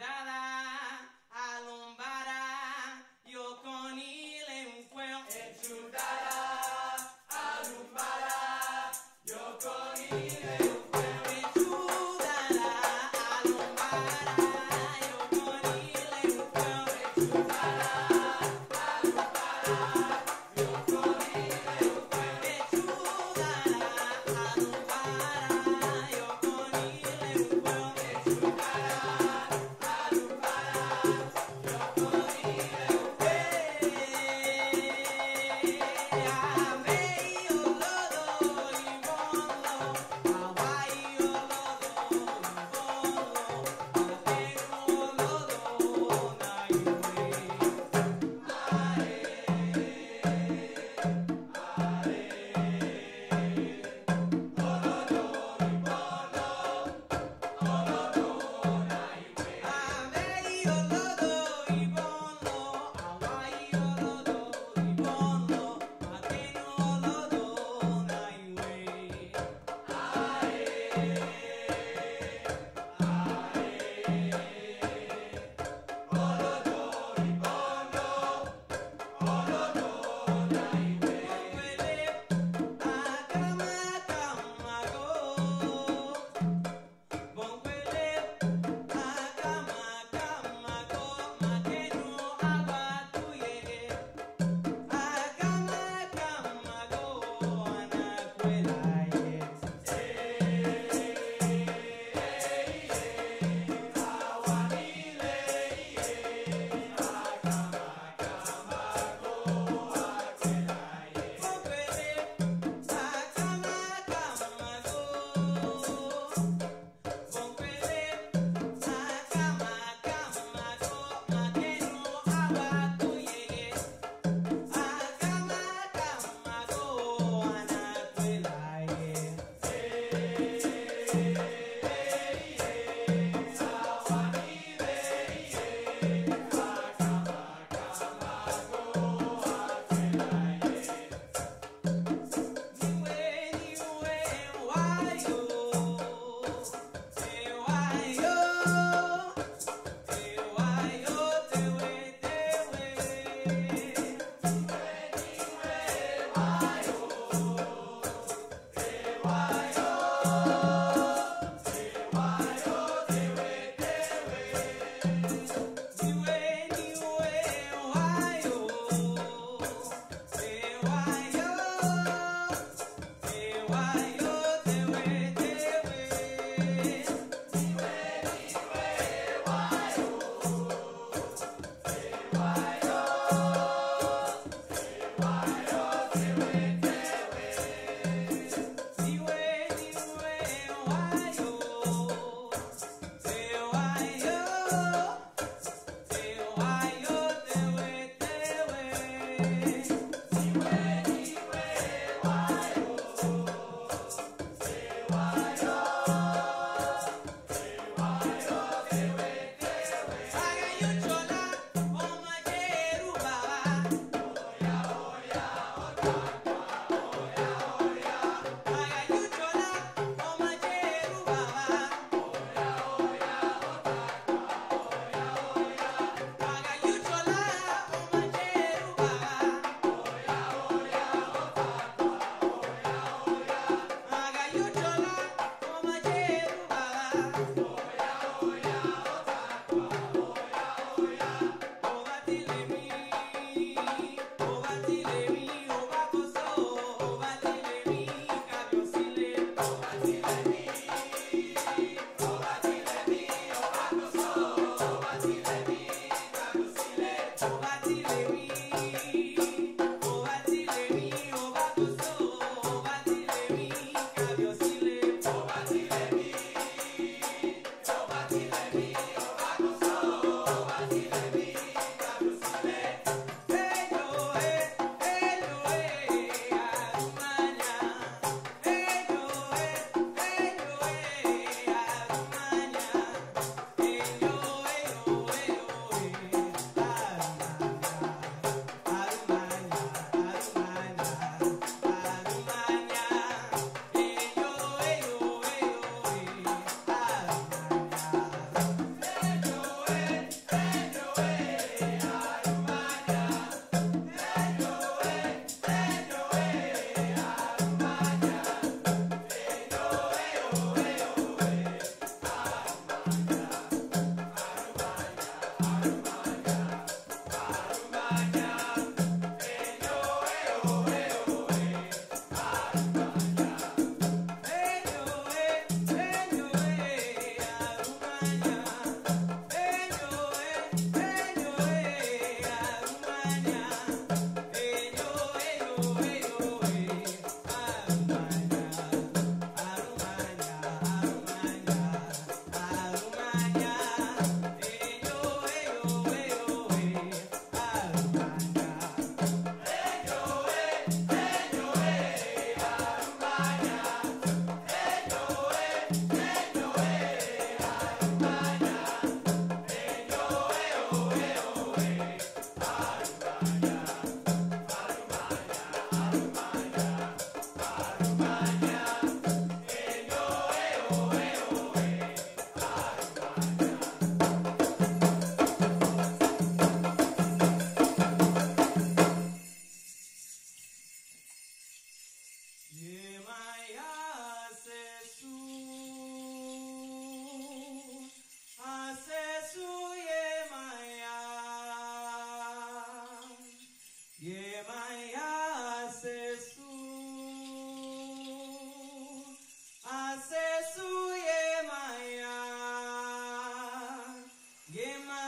chudada, Yemaya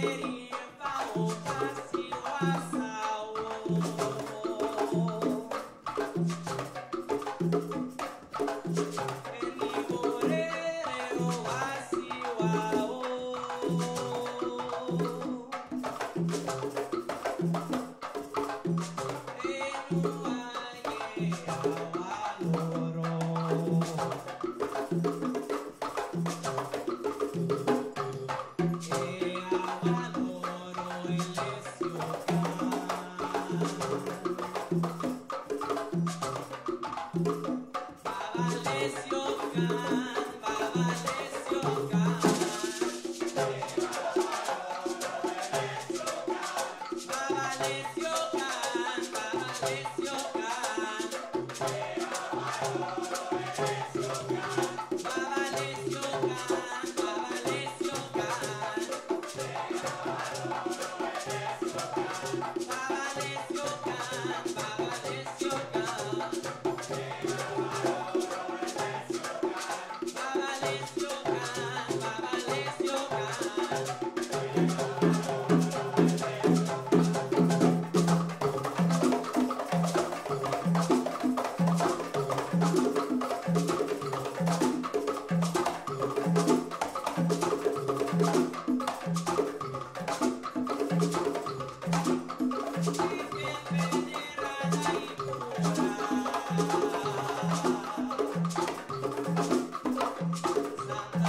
Chango y amala,